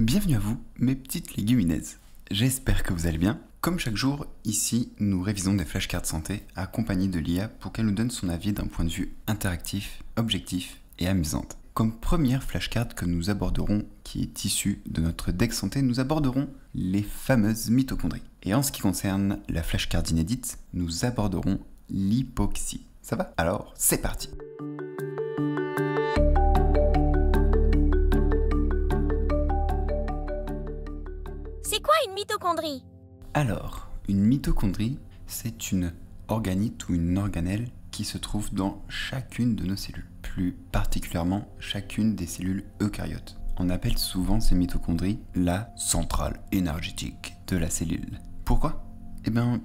Bienvenue à vous, mes petites légumineuses. J'espère que vous allez bien. Comme chaque jour, ici, nous révisons des flashcards santé accompagnés de l'IA pour qu'elle nous donne son avis d'un point de vue interactif, objectif et amusante. Comme première flashcard que nous aborderons, qui est issue de notre deck santé, nous aborderons les fameuses mitochondries. Et en ce qui concerne la flashcard inédite, nous aborderons l'hypoxie. Ça va? Alors, c'est parti C'est quoi une mitochondrie? Alors, une mitochondrie, c'est une organite ou une organelle qui se trouve dans chacune de nos cellules, plus particulièrement chacune des cellules eucaryotes. On appelle souvent ces mitochondries la centrale énergétique de la cellule. Pourquoi? Eh bien,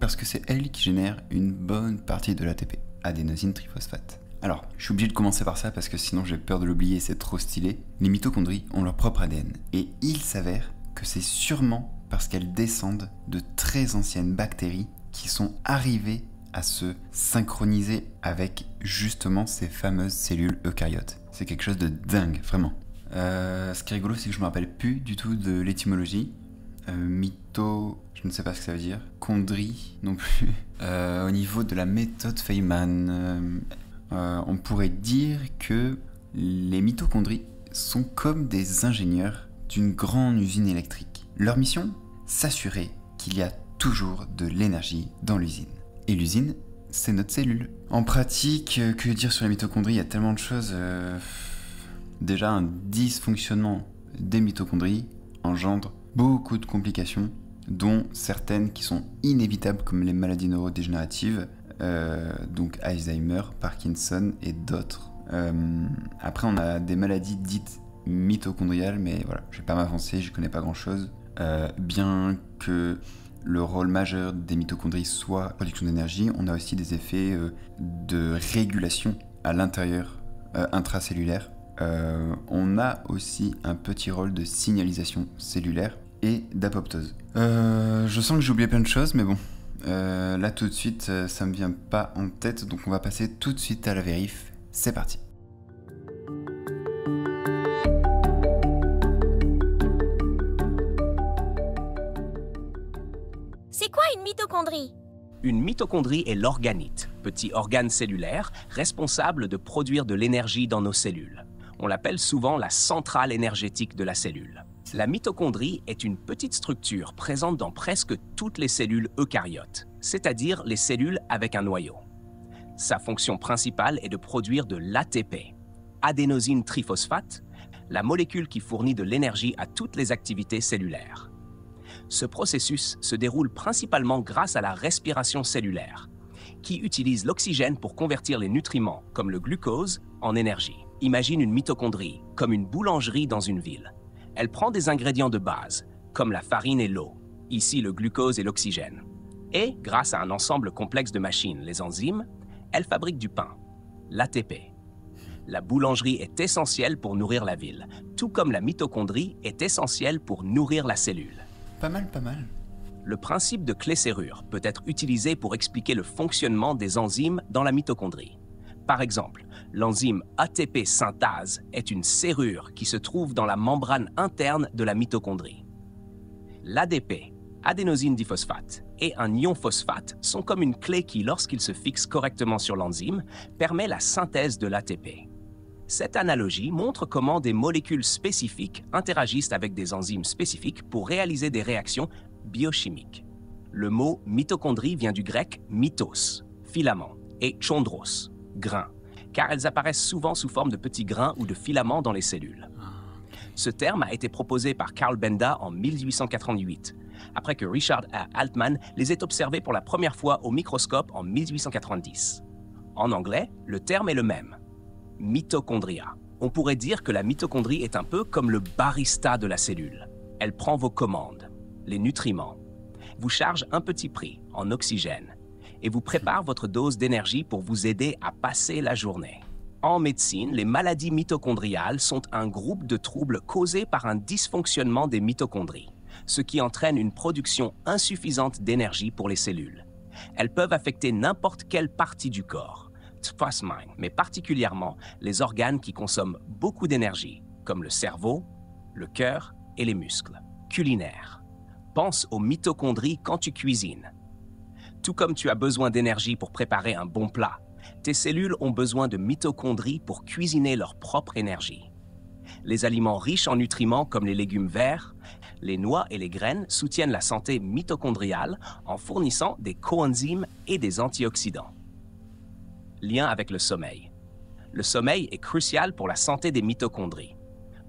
parce que c'est elle qui génère une bonne partie de l'ATP, adénosine triphosphate. Alors, je suis obligé de commencer par ça parce que sinon j'ai peur de l'oublier, c'est trop stylé. Les mitochondries ont leur propre ADN et il s'avère que c'est sûrement parce qu'elles descendent de très anciennes bactéries qui sont arrivées à se synchroniser avec justement ces fameuses cellules eucaryotes. C'est quelque chose de dingue, vraiment. Euh, ce qui est rigolo, c'est que je me rappelle plus du tout de l'étymologie. Euh, mytho, je ne sais pas ce que ça veut dire. Chondrie, non plus. Euh, au niveau de la méthode Feynman, euh, on pourrait dire que les mitochondries sont comme des ingénieurs d'une grande usine électrique. Leur mission S'assurer qu'il y a toujours de l'énergie dans l'usine. Et l'usine, c'est notre cellule. En pratique, euh, que dire sur les mitochondries? Il y a tellement de choses. euh, Déjà, un dysfonctionnement des mitochondries engendre beaucoup de complications, dont certaines qui sont inévitables comme les maladies neurodégénératives, euh, donc Alzheimer, Parkinson et d'autres. Après, on a des maladies dites mitochondriales, mais voilà, je vais pas m'avancer, je connais pas grand chose. bien que le rôle majeur des mitochondries soit production d'énergie, on a aussi des effets euh, de régulation à l'intérieur euh, intracellulaire. Euh, on a aussi un petit rôle de signalisation cellulaire et d'apoptose. Euh, je sens que j'ai oublié plein de choses, mais bon, euh, là tout de suite, euh, ça me vient pas en tête, donc on va passer tout de suite à la vérif. C'est parti. Mitochondrie Une mitochondrie est l'organite, petit organe cellulaire responsable de produire de l'énergie dans nos cellules. On l'appelle souvent la centrale énergétique de la cellule. La mitochondrie est une petite structure présente dans presque toutes les cellules eucaryotes, c'est-à-dire les cellules avec un noyau. Sa fonction principale est de produire de l'ATP, adénosine triphosphate, la molécule qui fournit de l'énergie à toutes les activités cellulaires. Ce processus se déroule principalement grâce à la respiration cellulaire, qui utilise l'oxygène pour convertir les nutriments, comme le glucose, en énergie. Imagine une mitochondrie, comme une boulangerie dans une ville. Elle prend des ingrédients de base, comme la farine et l'eau, ici le glucose et l'oxygène. Et, grâce à un ensemble complexe de machines, les enzymes, elle fabrique du pain, l'ATP. La boulangerie est essentielle pour nourrir la ville, tout comme la mitochondrie est essentielle pour nourrir la cellule. Pas mal, pas mal. Le principe de clé-serrure peut être utilisé pour expliquer le fonctionnement des enzymes dans la mitochondrie. Par exemple, l'enzyme ATP synthase est une serrure qui se trouve dans la membrane interne de la mitochondrie. L'ADP, adénosine diphosphate, et un ion phosphate sont comme une clé qui, lorsqu'ils se fixent correctement sur l'enzyme, permet la synthèse de l'ATP. Cette analogie montre comment des molécules spécifiques interagissent avec des enzymes spécifiques pour réaliser des réactions biochimiques. Le mot mitochondrie vient du grec mythos, filament, et chondros, grain, car elles apparaissent souvent sous forme de petits grains ou de filaments dans les cellules. Ce terme a été proposé par Carl Benda en 1888, après que Richard A. Altman les ait observés pour la première fois au microscope en 1890. En anglais, le terme est le même, mitochondria. On pourrait dire que la mitochondrie est un peu comme le barista de la cellule. Elle prend vos commandes, les nutriments, vous charge un petit prix en oxygène et vous prépare votre dose d'énergie pour vous aider à passer la journée. En médecine, les maladies mitochondriales sont un groupe de troubles causés par un dysfonctionnement des mitochondries, ce qui entraîne une production insuffisante d'énergie pour les cellules. Elles peuvent affecter n'importe quelle partie du corps, Tfasmine, mais particulièrement les organes qui consomment beaucoup d'énergie, comme le cerveau, le cœur et les muscles. Culinaire. Pense aux mitochondries quand tu cuisines. Tout comme tu as besoin d'énergie pour préparer un bon plat, tes cellules ont besoin de mitochondries pour cuisiner leur propre énergie. Les aliments riches en nutriments comme les légumes verts, les noix et les graines soutiennent la santé mitochondriale en fournissant des coenzymes et des antioxydants. Lien avec le sommeil. Le sommeil est crucial pour la santé des mitochondries.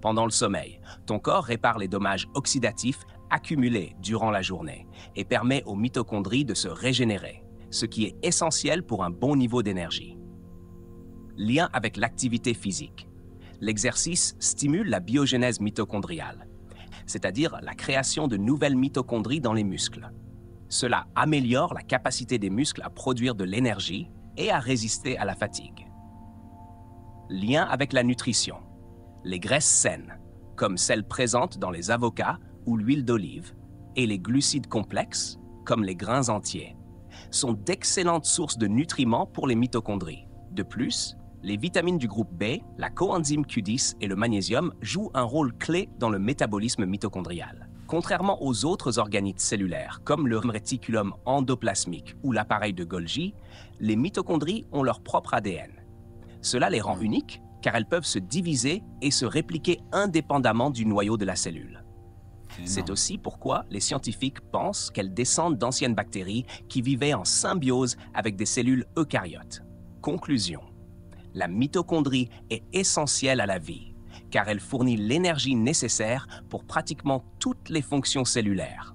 Pendant le sommeil, ton corps répare les dommages oxydatifs accumulés durant la journée et permet aux mitochondries de se régénérer, ce qui est essentiel pour un bon niveau d'énergie. Lien avec l'activité physique. L'exercice stimule la biogénèse mitochondriale, c'est-à-dire la création de nouvelles mitochondries dans les muscles. Cela améliore la capacité des muscles à produire de l'énergie et à résister à la fatigue. Lien avec la nutrition. Les graisses saines, comme celles présentes dans les avocats ou l'huile d'olive, et les glucides complexes, comme les grains entiers, sont d'excellentes sources de nutriments pour les mitochondries. De plus, les vitamines du groupe B, la coenzyme Q10 et le magnésium jouent un rôle clé dans le métabolisme mitochondrial. Contrairement aux autres organites cellulaires, comme le réticulum endoplasmique ou l'appareil de Golgi, les mitochondries ont leur propre ADN. Cela les rend uniques car elles peuvent se diviser et se répliquer indépendamment du noyau de la cellule. C'est aussi pourquoi les scientifiques pensent qu'elles descendent d'anciennes bactéries qui vivaient en symbiose avec des cellules eucaryotes. Conclusion. La mitochondrie est essentielle à la vie car elle fournit l'énergie nécessaire pour pratiquement toutes les fonctions cellulaires.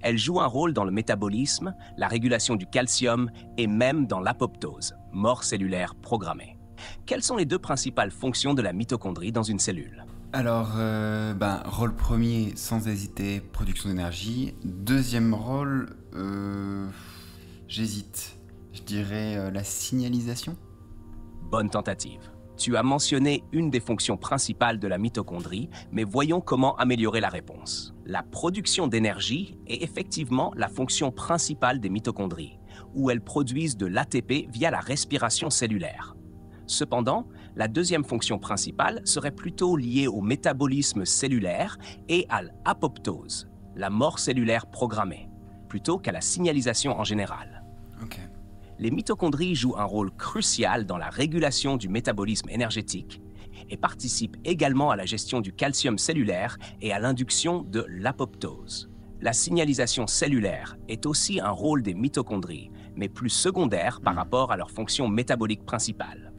Elle joue un rôle dans le métabolisme, la régulation du calcium et même dans l'apoptose, mort cellulaire programmée. Quelles sont les deux principales fonctions de la mitochondrie dans une cellule? Alors, euh, ben, rôle premier, sans hésiter, production d'énergie. Deuxième rôle, euh, j'hésite. Je dirais euh, la signalisation. Bonne tentative. Tu as mentionné une des fonctions principales de la mitochondrie, mais voyons comment améliorer la réponse. La production d'énergie est effectivement la fonction principale des mitochondries, où elles produisent de l'ATP via la respiration cellulaire. Cependant, la deuxième fonction principale serait plutôt liée au métabolisme cellulaire et à l'apoptose, la mort cellulaire programmée, plutôt qu'à la signalisation en général. Les mitochondries jouent un rôle crucial dans la régulation du métabolisme énergétique et participent également à la gestion du calcium cellulaire et à l'induction de l'apoptose. La signalisation cellulaire est aussi un rôle des mitochondries, mais plus secondaire par Mm. rapport à leur fonction métabolique principale.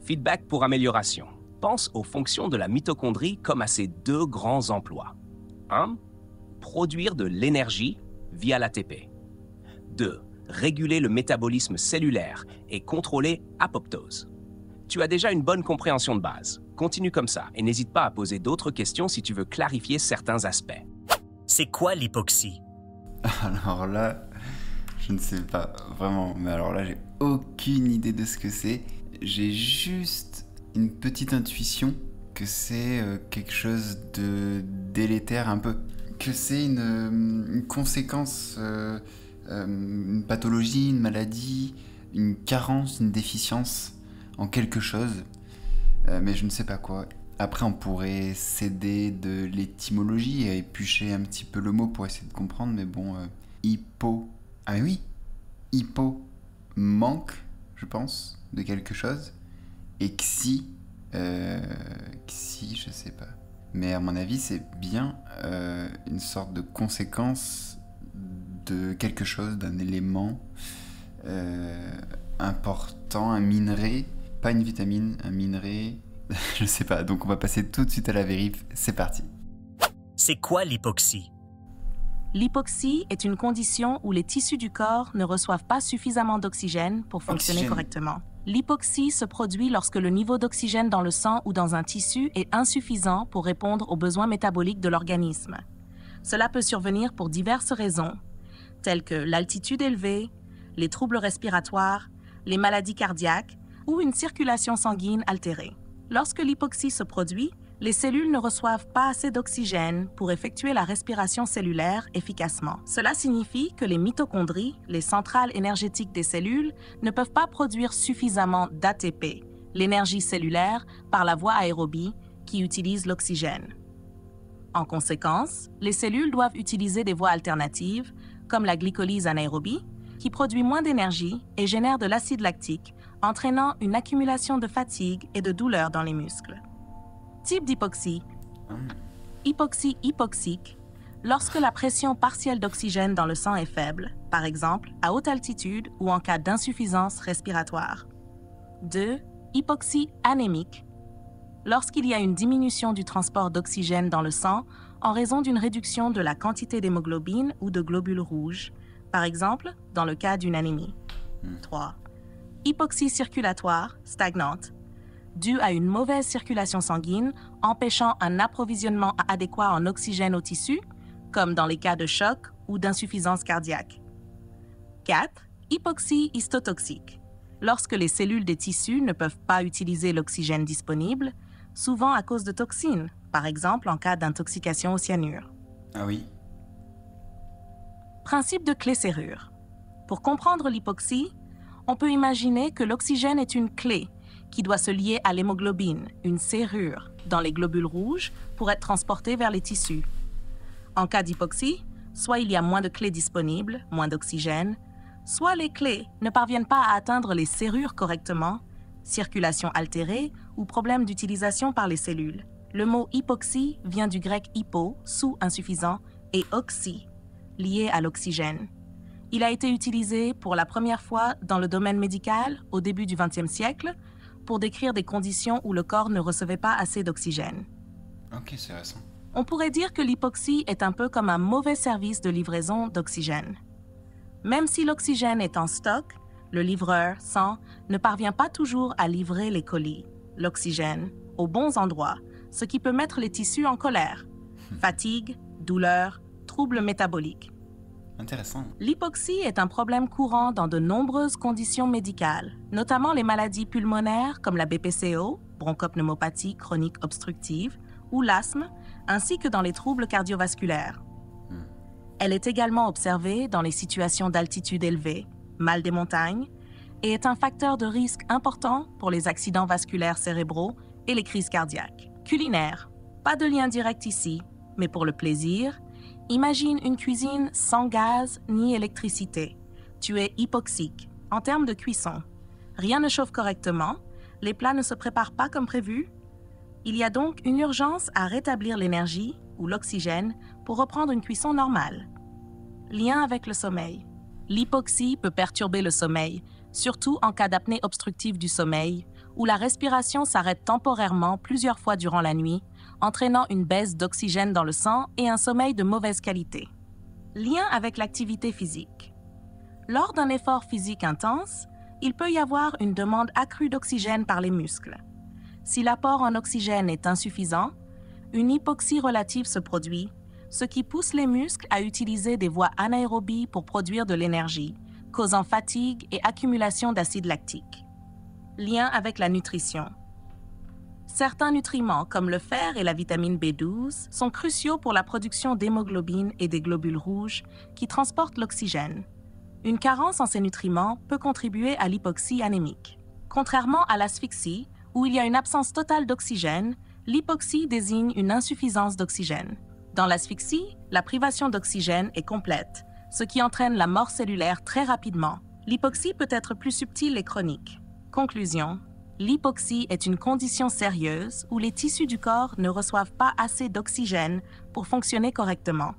Feedback pour amélioration. Pense aux fonctions de la mitochondrie comme à ses deux grands emplois. 1. Produire de l'énergie via l'ATP. 2. Réguler le métabolisme cellulaire et contrôler apoptose. Tu as déjà une bonne compréhension de base. Continue comme ça et n'hésite pas à poser d'autres questions si tu veux clarifier certains aspects. C'est quoi l'hypoxie? Alors là, je ne sais pas vraiment, mais alors là, j'ai aucune idée de ce que c'est. J'ai juste une petite intuition que c'est euh, quelque chose de délétère un peu. Que c'est une, euh, une conséquence, euh, euh, une pathologie, une maladie, une carence, une déficience en quelque chose. Euh, mais je ne sais pas quoi. Après, on pourrait s'aider de l'étymologie et éplucher un petit peu le mot pour essayer de comprendre, mais bon, euh, hypo. Ah oui Hypo manque, je pense, de quelque chose. Et xi, euh, xi, je sais pas. Mais à mon avis, c'est bien euh, une sorte de conséquence de quelque chose, d'un élément euh, important, un minerai, pas une vitamine, un minerai. je sais pas, donc on va passer tout de suite à la vérif. C'est parti. C'est quoi l'hypoxie? L'hypoxie est une condition où les tissus du corps ne reçoivent pas suffisamment d'oxygène pour fonctionner Oxygène. correctement. L'hypoxie se produit lorsque le niveau d'oxygène dans le sang ou dans un tissu est insuffisant pour répondre aux besoins métaboliques de l'organisme. Cela peut survenir pour diverses raisons, telles que l'altitude élevée, les troubles respiratoires, les maladies cardiaques ou une circulation sanguine altérée. Lorsque l'hypoxie se produit, les cellules ne reçoivent pas assez d'oxygène pour effectuer la respiration cellulaire efficacement. Cela signifie que les mitochondries, les centrales énergétiques des cellules, ne peuvent pas produire suffisamment d'ATP, l'énergie cellulaire, par la voie aérobie qui utilise l'oxygène. En conséquence, les cellules doivent utiliser des voies alternatives, comme la glycolyse anaérobie, qui produit moins d'énergie et génère de l'acide lactique, entraînant une accumulation de fatigue et de douleur dans les muscles. Type d'hypoxie. Hypoxie hypoxique, lorsque la pression partielle d'oxygène dans le sang est faible, par exemple à haute altitude ou en cas d'insuffisance respiratoire. 2. Hypoxie anémique, lorsqu'il y a une diminution du transport d'oxygène dans le sang en raison d'une réduction de la quantité d'hémoglobine ou de globules rouges, par exemple dans le cas d'une anémie. 3. Hypoxie circulatoire stagnante, due à une mauvaise circulation sanguine empêchant un approvisionnement adéquat en oxygène aux tissus, comme dans les cas de choc ou d'insuffisance cardiaque. 4. Hypoxie histotoxique, lorsque les cellules des tissus ne peuvent pas utiliser l'oxygène disponible, souvent à cause de toxines, par exemple en cas d'intoxication au cyanure. Ah oui. Principe de clé-serrure. Pour comprendre l'hypoxie, on peut imaginer que l'oxygène est une clé qui doit se lier à l'hémoglobine, une serrure, dans les globules rouges pour être transportée vers les tissus. En cas d'hypoxie, soit il y a moins de clés disponibles, moins d'oxygène, soit les clés ne parviennent pas à atteindre les serrures correctement, circulation altérée ou problème d'utilisation par les cellules. Le mot hypoxie vient du grec hypo, sous insuffisant, et oxy, lié à l'oxygène. Il a été utilisé pour la première fois dans le domaine médical au début du XXe siècle pour décrire des conditions où le corps ne recevait pas assez d'oxygène. Ok, c'est récent. On pourrait dire que l'hypoxie est un peu comme un mauvais service de livraison d'oxygène. Même si l'oxygène est en stock, le livreur, sang, ne parvient pas toujours à livrer les colis, l'oxygène, aux bons endroits, ce qui peut mettre les tissus en colère. Fatigue, douleur, troubles métaboliques. Intéressant. L'hypoxie est un problème courant dans de nombreuses conditions médicales, notamment les maladies pulmonaires comme la BPCO, bronchopneumopathie chronique obstructive, ou l'asthme, ainsi que dans les troubles cardiovasculaires. Elle est également observée dans les situations d'altitude élevée, mal des montagnes, et est un facteur de risque important pour les accidents vasculaires cérébraux et les crises cardiaques. Culinaire. Pas de lien direct ici, mais pour le plaisir, imagine une cuisine sans gaz ni électricité. Tu es hypoxique en termes de cuisson. Rien ne chauffe correctement, les plats ne se préparent pas comme prévu. Il y a donc une urgence à rétablir l'énergie ou l'oxygène pour reprendre une cuisson normale. Lien avec le sommeil. L'hypoxie peut perturber le sommeil, surtout en cas d'apnée obstructive du sommeil, où la respiration s'arrête temporairement plusieurs fois durant la nuit, entraînant une baisse d'oxygène dans le sang et un sommeil de mauvaise qualité. Lien avec l'activité physique. Lors d'un effort physique intense, il peut y avoir une demande accrue d'oxygène par les muscles. Si l'apport en oxygène est insuffisant, une hypoxie relative se produit, ce qui pousse les muscles à utiliser des voies anaérobies pour produire de l'énergie, causant fatigue et accumulation d'acide lactique. Lien avec la nutrition. Certains nutriments, comme le fer et la vitamine B12, sont cruciaux pour la production d'hémoglobine et des globules rouges qui transportent l'oxygène. Une carence en ces nutriments peut contribuer à l'hypoxie anémique. Contrairement à l'asphyxie, où il y a une absence totale d'oxygène, l'hypoxie désigne une insuffisance d'oxygène. Dans l'asphyxie, la privation d'oxygène est complète, ce qui entraîne la mort cellulaire très rapidement. L'hypoxie peut être plus subtile et chronique. Conclusion. L'hypoxie est une condition sérieuse où les tissus du corps ne reçoivent pas assez d'oxygène pour fonctionner correctement.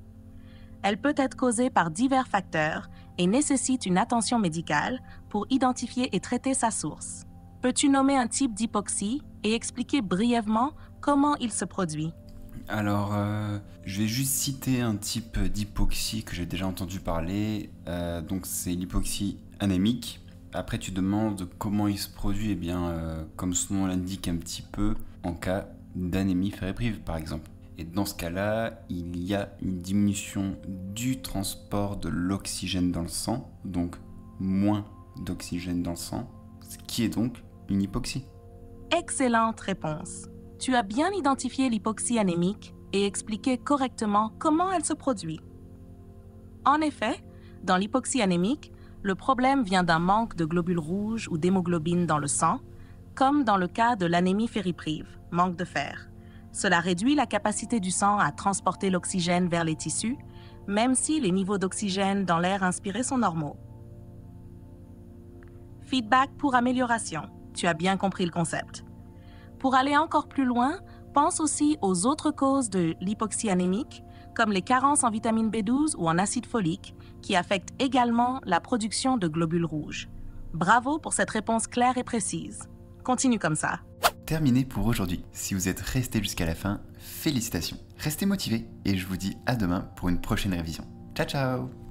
Elle peut être causée par divers facteurs et nécessite une attention médicale pour identifier et traiter sa source. Peux-tu nommer un type d'hypoxie et expliquer brièvement comment il se produit? Alors, euh, je vais juste citer un type d'hypoxie que j'ai déjà entendu parler. Euh, donc, c'est l'hypoxie anémique. Après, tu demandes comment il se produit. Eh bien, euh, comme son nom l'indique un petit peu, en cas d'anémie férébrive, par exemple. Et dans ce cas-là, il y a une diminution du transport de l'oxygène dans le sang, donc moins d'oxygène dans le sang, ce qui est donc une hypoxie. Excellente réponse. Tu as bien identifié l'hypoxie anémique et expliqué correctement comment elle se produit. En effet, dans l'hypoxie anémique, le problème vient d'un manque de globules rouges ou d'hémoglobine dans le sang, comme dans le cas de l'anémie fériprive, manque de fer, Cela réduit la capacité du sang à transporter l'oxygène vers les tissus, même si les niveaux d'oxygène dans l'air inspiré sont normaux. Feedback pour amélioration. Tu as bien compris le concept. Pour aller encore plus loin, pense aussi aux autres causes de l'hypoxie anémique, comme les carences en vitamine B12 ou en acide folique, qui affectent également la production de globules rouges. Bravo pour cette réponse claire et précise. Continue comme ça. Terminé pour aujourd'hui. Si vous êtes resté jusqu'à la fin, félicitations. Restez motivés et je vous dis à demain pour une prochaine révision. Ciao ciao